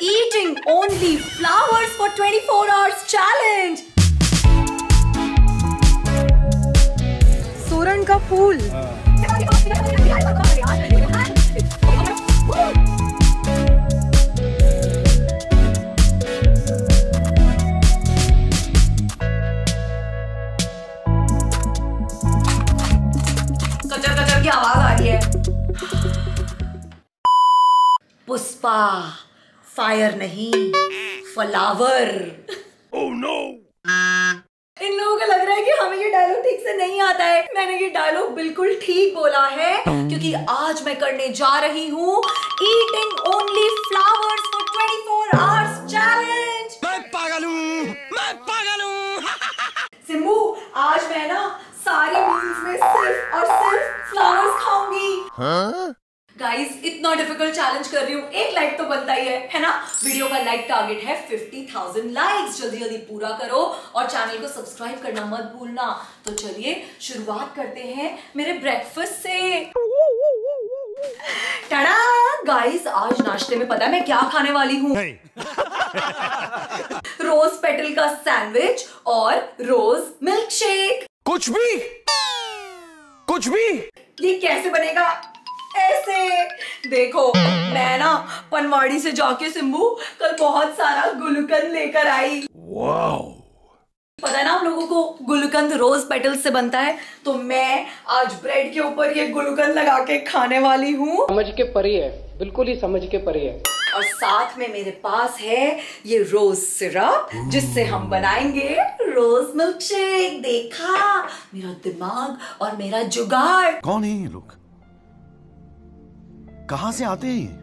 eating only flowers for 24 hours challenge. Soren का फूल कचर कचर की आवाज़ आ रही है पुष्पा फायर नहीं फ्लावर। इन लोगों को लग रहा है कि हमें ये डायलॉग ठीक से नहीं आता है। मैंने ये डायलॉग बिल्कुल ठीक बोला है क्योंकि आज मैं करने जा रही हूँ eating only flowers for 24 hours challenge मैं पागल हूँ मैं पागल हूँ। सिम्बू आज मैं ना सारी मील्स में सिर्फ़ और सिर्फ़ फ्लावर्स खाऊँगी। गाइस इतना डिफ़िकल्ट चैलेंज कर रही हूँ। एक लाइक तो बनता ही है है ना? वीडियो का लाइक टारगेट है 50,000 लाइक्स जल्दी जल्दी पूरा करो और चैनल को सब्सक्राइब करना मत भूलना। तो चलिए शुरुआत करते हैं मेरे ब्रेकफास्ट से। टड़ा गाइस आज नाश्ते में पता है मैं क्या खाने वाली हूँ? रोज पेटल का सैंडविच और रोज मिल्क शेक कुछ भी। कुछ भी। ये कैसे बनेगा? ऐसे। देखो मैं ना पनवाड़ी से जाके सिम्बू कल बहुत सारा गुलकंद लेकर आई। वाओ पता है ना आप लोगों को गुलकंद रोज पेटल्स से बनता है तो मैं आज ब्रेड के ऊपर ये गुलकंद लगा के खाने वाली हूँ। समझ के परी है बिल्कुल ही समझ के परी है। और साथ में मेरे पास है ये रोज सिरप जिससे हम बनाएँगे रोज मिल्क शेक देखा मेरा दिमाग और मेरा जुगाड़। कौन है ये लोग? कहाँ से आते हैं ये?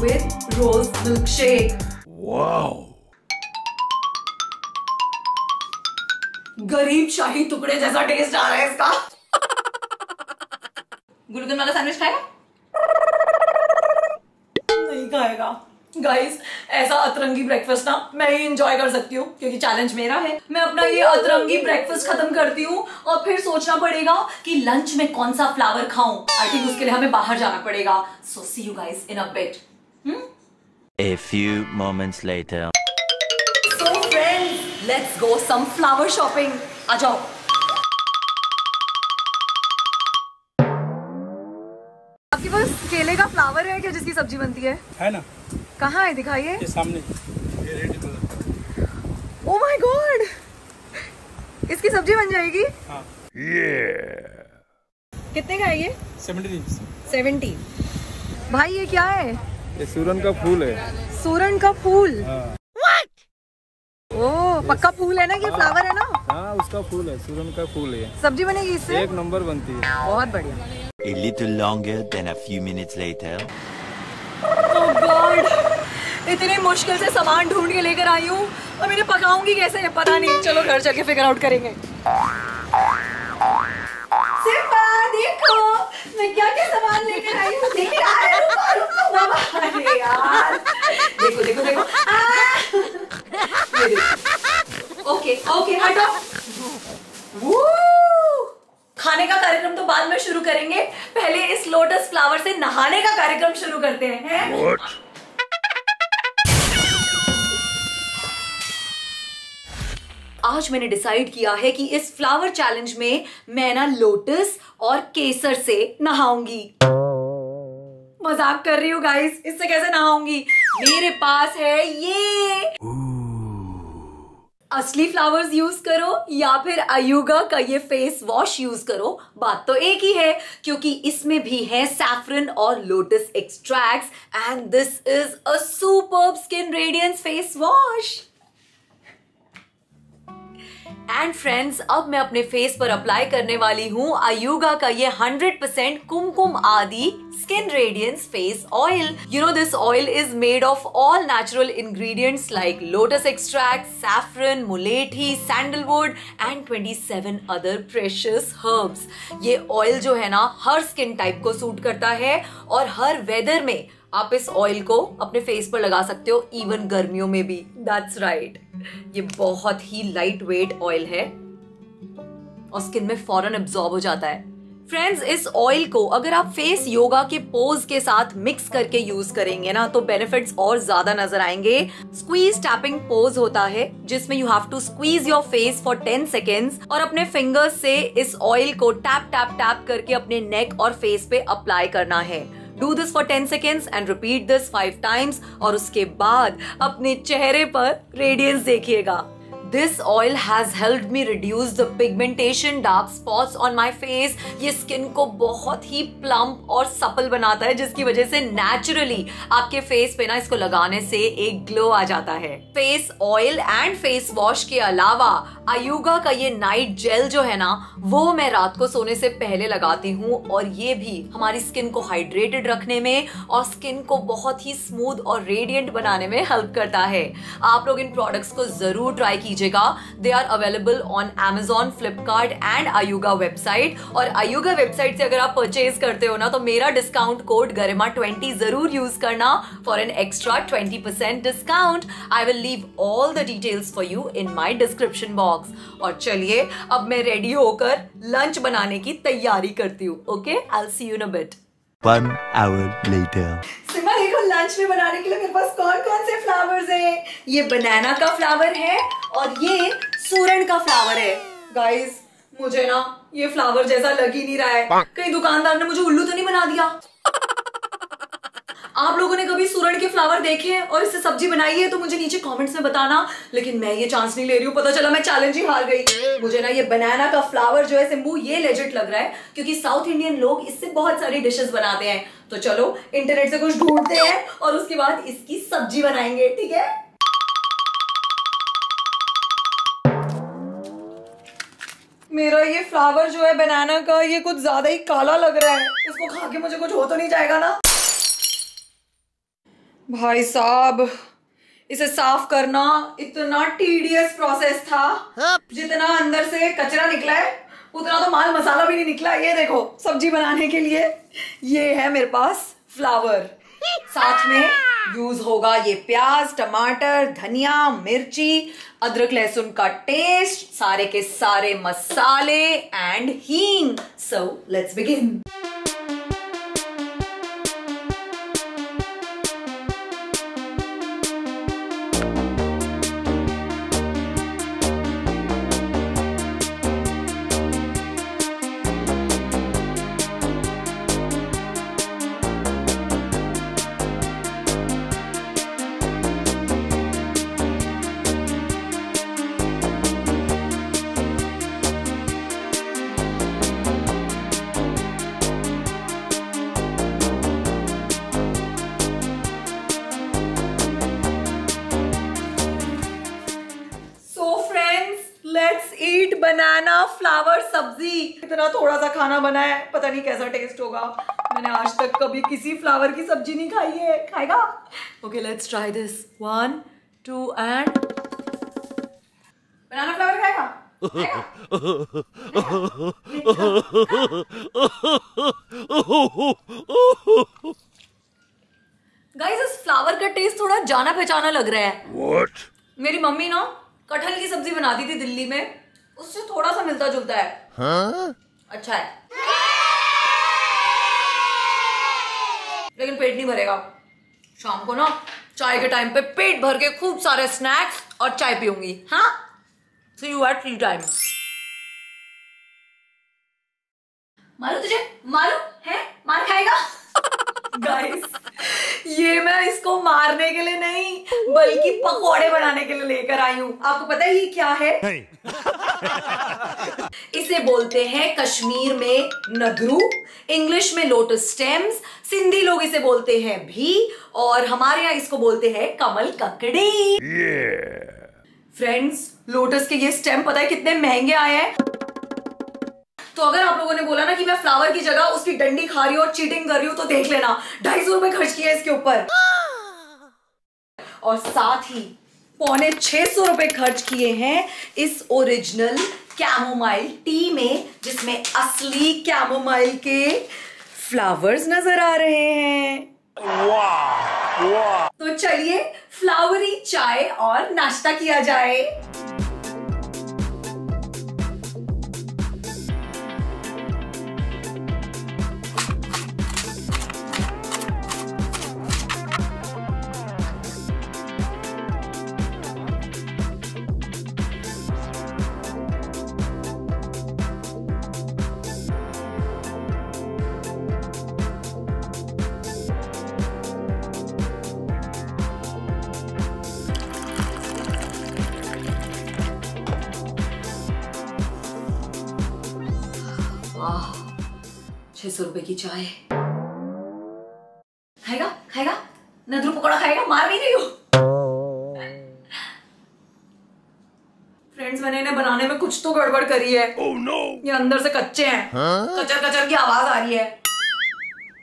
With rose milkshake. वाओ गरीब शाही टुकड़े जैसा टेस्ट आ रहा है इसका। गुलकंद वाला सैंडविच खाएगा? नहीं खाएगा। गाइस ऐसा अतरंगी ब्रेकफास्ट ना मैं ही इंजॉय कर सकती हूँ क्योंकि चैलेंज मेरा है। मैं अपना ये अतरंगी ब्रेकफास्ट खत्म करती हूँ और फिर सोचना पड़ेगा कि लंच में कौन सा फ्लावर खाऊं। आई थिंक उसके लिए हमें बाहर जाना पड़ेगा। So see you guys in a bit A few moments later. So friends let's go some flower shopping आ जाओ. आपके पास केले का फ्लावर है क्या जिसकी सब्ज़ी बनती है? है ना। कहाँ है? दिखाइए. ये सामने। ये ready colour oh my god इसकी सब्ज़ी बन जाएगी? हाँ। कितने का है ये? सेवेंटी सेवेंटी भाई ये क्या है? ये सूरन का फूल है। सूरन का फूल? हाँ। ओ पक्का फूल है ना ये फ्लावर है ना? हाँ उसका फूल है सूरन का फूल है। सब्ज़ी बनेगी इससे? एक नंबर बनती है। बहुत बढ़िया। A little longer than a few minutes later. Oh God! इतनी मुश्किल से सामान ढूंढ के लेकर आई हूँ। और मैंने पकाऊँगी कैसे? है पता नहीं। चलो घर चल के फिगर आउट करेंगे देखो। मैं क्या क्या सामान लेकर आई हूँ? देख रहा है। रुको, रुको, बाबा अरे यार। देखो देखो देखो। ओके ओके हटो! खाने का कार्यक्रम तो बाद में शुरू करेंगे। पहले इस लोटस फ्लावर से नहाने का कार्यक्रम शुरू करते हैं। हैं? आज मैंने डिसाइड किया है कि इस फ्लावर चैलेंज में मैं ना लोटस और केसर से नहाऊँगी। मज़ाक कर रही हूँ गाइस इससे कैसे नहाऊँगी? मेरे पास है ये। असली फ्लावर्स यूज़ करो या फिर अयुगा का ये फेस वॉश यूज़ करो, बात तो एक ही है, क्योंकि इसमें भी है सैफरन और lotus extracts and this is a superb skin radiance face wash and friends अब मैं अपने फेस पर अप्लाई करने वाली हूँ आयुगा का ये 100% percent Kumkumadi skin radiance face oil you know this oil is made of all natural ingredients like lotus extract saffron mulethi sandalwood and 27 other precious herbs ये ऑयल जो है ना, हर स्किन टाइप को सूट करता है और हर वेदर में आप इस ऑयल को अपने फेस पर लगा सकते हो इवन गर्मियों में भी. That's right right. ये बहुत ही लाइट वेट ऑयल है और स्किन में फ़ौरन एब्जॉर्ब हो जाता है। फ्रेंड्स इस ऑयल को अगर आप फेस योगा के पोज के साथ मिक्स करके यूज़ करेंगे ना तो बेनिफिट्स और ज़्यादा नज़र आएँगे। स्क्वीज टैपिंग पोज होता है, जिसमें you have to squeeze your face for 10 seconds और अपने फिंगर्स से इस ऑयल को टैप टैप टैप करके अपने नेक और फेस पे अप्लाई करना है। Do this for ten seconds and repeat this five times और उसके बाद अपने चेहरे पर रेडियंस देखिएगा। This oil has help me reduce the pigmentation dark spots on my face ये स्किन को बहुत ही प्लम्प और सपल बनाता है, जिसकी वजह से नेचुरली आपके फेस पे ना इसको लगाने से एक ग्लो आ जाता है। Face oil and face wash के अलावा आयुगा का ये नाइट जेल जो है ना, वो मैं रात को सोने से पहले लगाती हूँ और ये भी हमारी स्किन को हाइड्रेटेड रखने में और स्किन को बहुत ही स्मूथ और रेडियंट बनाने में हेल्प करता है। आप लोग इन प्रोडक्ट्स को ज़रूर ट्राई कीजिएगा they are available on Amazon Flipkart and Ayuga website और आयुगा वेबसाइट से अगर आप परचेज करते हो ना तो मेरा डिस्काउंट कोड गरिमा ट्वेंटी ज़रूर यूज़ करना for an extra twenty percent discount I will leave all the details for you in my description box और चलिए, अब मैं रेडी होकर लंच बनाने की तैयारी करती हूँ okay I see you a bit One hour later. Sima देखो लंच में बनाने के लिए मेरे पास कौन कौन से फ्लावर्स हैं? ये बनाना का फ्लावर है और ये सूरन का फ्लावर है। गाइस मुझे ना ये फ्लावर जैसा लग ही नहीं रहा है। कहीं दुकानदार ने मुझे उल्लू तो नहीं बना दिया? आप लोगों ने कभी सूरन के फ्लावर देखे हैं और इससे सब्ज़ी बनाई है तो मुझे नीचे कमेंट्स में बताना। लेकिन मैं ये चांस नहीं ले रही हूँ। पता चला मैं चैलेंज ही हार गई। मुझे ना ये बनाना का फ्लावर जो है सिम्बू ये लेजिट लग रहा है, क्योंकि साउथ इंडियन लोग इससे बहुत सारी डिशेस बनाते हैं। तो चलो इंटरनेट से कुछ ढूंढते हैं और उसके बाद इसकी सब्ज़ी बनाएँगे, ठीक है? मेरा ये फ्लावर जो है बनाना का, ये कुछ ज़्यादा ही काला लग रहा है। इसको खा के मुझे कुछ हो तो नहीं जाएगा ना? भाई साहब इसे साफ़ करना इतना टीडियस प्रोसेस था जितना अंदर से कचरा निकला है उतना तो माल मसाला भी नहीं निकला। ये देखो सब्ज़ी बनाने के लिए ये है मेरे पास फ्लावर साथ में यूज़ होगा ये प्याज टमाटर धनिया मिर्ची अदरक लहसुन का टेस्ट सारे के सारे मसाले एंड हींग so let's begin banana flower सब्ज़ी इतना थोड़ा सा खाना बना है पता नहीं कैसा टेस्ट होगा। मैंने आज तक कभी किसी फ्लावर की सब्ज़ी नहीं खाई है। खाएगा? Okay let's try this one two and banana flower खाएगा? गाइस इस फ्लावर का टेस्ट थोड़ा जाना पहचाना लग रहा है। What? मेरी मम्मी ना कटहल की सब्ज़ी बनाती थी दिल्ली में। उससे थोड़ा सा मिलता जुलता है। Huh? अच्छा है। लेकिन पेट नहीं भरेगा। शाम को ना चाय के टाइम पे पेट भर के खूब सारे स्नैक्स और चाय पीऊँगी। हाँ? So you at tea time मारू तुझे? मारू है? मार खाएगा? गाइस ये मैं इसको मारने के लिए नहीं, बल्कि पकोड़े बनाने के लिए लेकर आई हूँ। आपको पता है ये क्या है? इसे बोलते हैं कश्मीर में नगरू इंग्लिश में लोटस स्टेम्स सिंधी लोग इसे बोलते हैं भी, और हमारे यहाँ इसको बोलते हैं कमल ककड़ी। फ्रेंड्स लोटस के ये स्टेम पता है कितने महँगे आए हैं? तो अगर आप लोगों ने बोला ना कि मैं फ्लावर की जगह उसकी डंडी खा रही हूँ और चीटिंग कर रही हूँ तो देख लेना। ढाई सौ रुपए खर्च किया इसके ऊपर। और साथ ही पौने छह सौ रुपए खर्च किए हैं इस ओरिजिनल कैमोमाइल टी में जिसमें असली कैमोमाइल के फ्लावर्स नज़र आ रहे हैं। वाह वाह। तो चलिए फ्लावरी चाय और नाश्ता किया जाए। वाह छह सौ रुपए की चाय। खाएगा? खाएगा? नदरू पकौड़ा खाएगा? मार नहीं रही हो? फ्रेंड्स मैंने इन्हें बनाने में कुछ तो गड़बड़ करी है। Oh no! ये अंदर से कच्चे हैं। Huh? कचर कचर की आवाज़ आ रही है।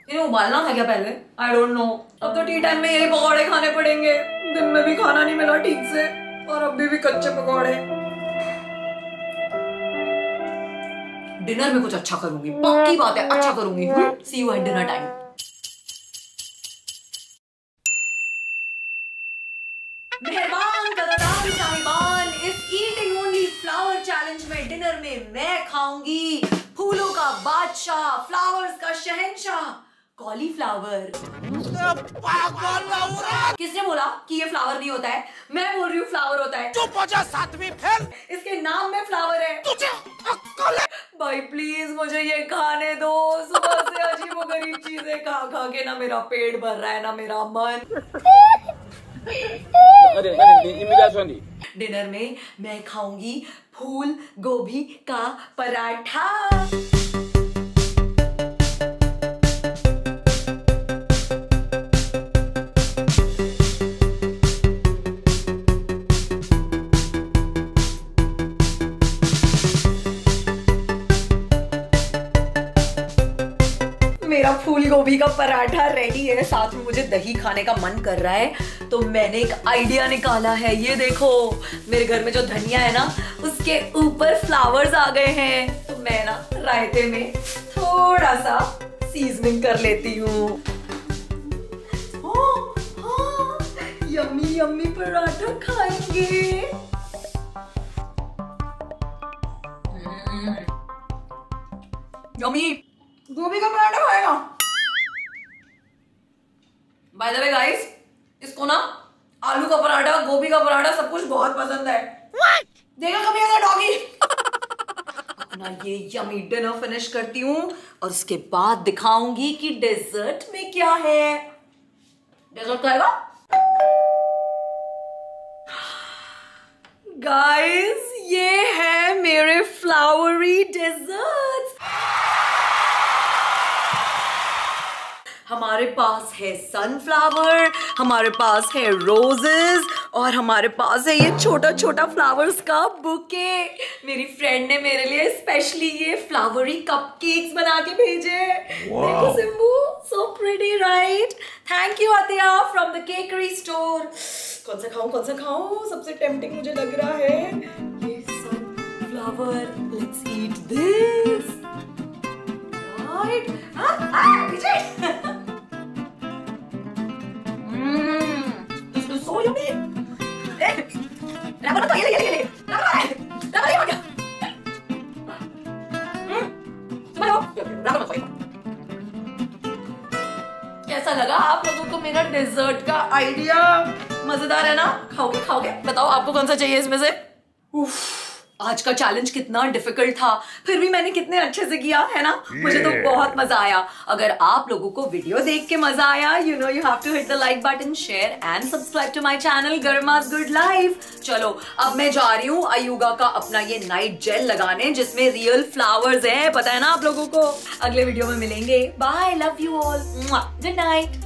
इन्हें उबालना था क्या पहले? आई डोंट नो अब तो टी टाइम में यही पकौड़े खाने पड़ेंगे। दिन में भी खाना नहीं मिला ठीक से। और अभी भी कच्चे पकौड़े। डिनर में कुछ अच्छा करूँगी पक्की बात है अच्छा करूँगी। See you at dinner time मेहरबान कदरदान साहिबान इस ईटिंग ओनली फ्लावर डिनर में मैं खाऊँगी फूलों का बादशाह फ्लावर्स का शहंशाह कॉलीफ्लावर किसने बोला कि ये फ्लावर नहीं होता है? मैं बोल रही हूँ फ्लावर होता है। चुप हो जा सातवीं फेल इसके नाम में फ्लावर है। तुझे अक्कल है। भाई प्लीज़ मुझे ये खाने दो। सुबह से अजीब गरीब चीज़ें खा खा के ना मेरा पेट भर रहा है ना मेरा मन। डिनर में मैं खाऊँगी फूल गोभी का पराठा। का पराठा रेडी है साथ में मुझे दही खाने का मन कर रहा है तो मैंने एक आइडिया निकाला है। ये देखो मेरे घर में जो धनिया है ना उसके ऊपर फ्लावर्स आ गए हैं। तो मैं ना रायते में थोड़ा सा सीजनिंग कर लेती हूँ। हाँ, हाँ, यम्मी यम्मी पराठा खाएँगे। यम्मी गोभी का पराठा खाएगा? बाय द वे गाइस इसको ना आलू का पराठा गोभी का पराठा सब कुछ बहुत पसंद है। देखा कभी ऐसा डॉगी? अपना ये यमी डिनर फिनिश करती हूँ और उसके बाद दिखाऊँगी कि डेजर्ट में क्या है। डेजर्ट खाएगा गाइस ये है मेरे फ्लावरी डेजर्ट्स हमारे पास है सनफ्लावर हमारे पास है रोजेस और हमारे पास है ये छोटा छोटा फ्लावर्स का बुके मेरी फ्रेंड ने मेरे लिए स्पेशली ये फ्लावरी कपकेक्स बना के भेजे. देखो Simbu so pretty right thank you Atiya from the Cakery store कौन सा खाऊं कौन सा खाऊं? सबसे टेम्पटिंग मुझे लग रहा है ये sunflower let's eat this right हाँ हाँ कैसा लगा आप लोगों को मेरा डेजर्ट का आइडिया मज़ेदार है ना खाओगे खाओगे बताओ आपको कौन सा चाहिए इसमें से उफ़ आज का चैलेंज कितना डिफ़िकल्ट था। फिर भी मैंने कितने अच्छे से किया है ना? मुझे तो बहुत मज़ा आया। अगर आप लोगों को वीडियो देख के मज़ा आया you know you have to hit the like button share and subscribe to my channel Garima's good life चलो अब मैं जा रही हूँ अयुगा का अपना ये नाइट जेल लगाने जिसमें रियल फ्लावर्स है। पता है ना आप लोगों को? अगले वीडियो में मिलेंगे। Bye love you all good night